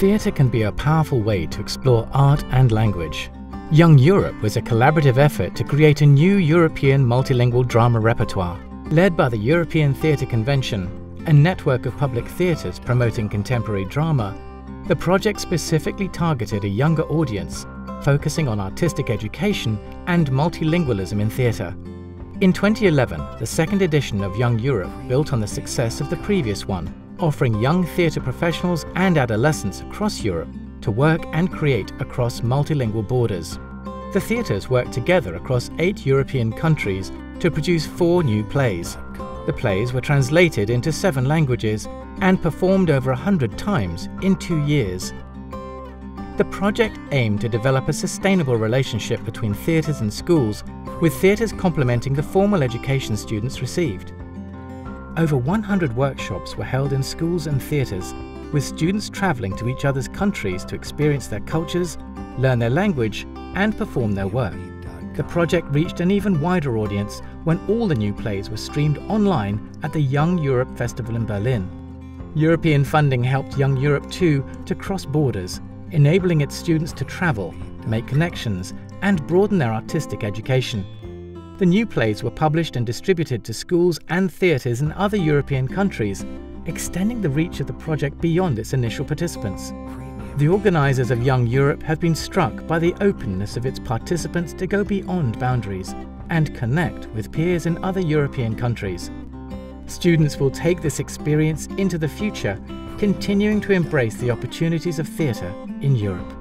theatre can be a powerful way to explore art and language. Young Europe was a collaborative effort to create a new European multilingual drama repertoire. Led by the European Theatre Convention, a network of public theatres promoting contemporary drama, the project specifically targeted a younger audience, focusing on artistic education and multilingualism in theatre. In 2011, the second edition of Young Europe built on the success of the previous one, offering young theatre professionals and adolescents across Europe to work and create across multilingual borders. The theatres worked together across eight European countries to produce four new plays. The plays were translated into seven languages and performed over a hundred times in two years. The project aimed to develop a sustainable relationship between theatres and schools, with theatres complementing the formal education students received. Over 100 workshops were held in schools and theatres, with students travelling to each other's countries to experience their cultures, learn their language, and perform their work. The project reached an even wider audience when all the new plays were streamed online at the Young Europe Festival in Berlin. European funding helped Young Europe too to cross borders, enabling its students to travel, make connections, and broaden their artistic education. The new plays were published and distributed to schools and theatres in other European countries, extending the reach of the project beyond its initial participants. The organisers of Young Europe have been struck by the openness of its participants to go beyond boundaries and connect with peers in other European countries. Students will take this experience into the future, continuing to embrace the opportunities of theatre in Europe.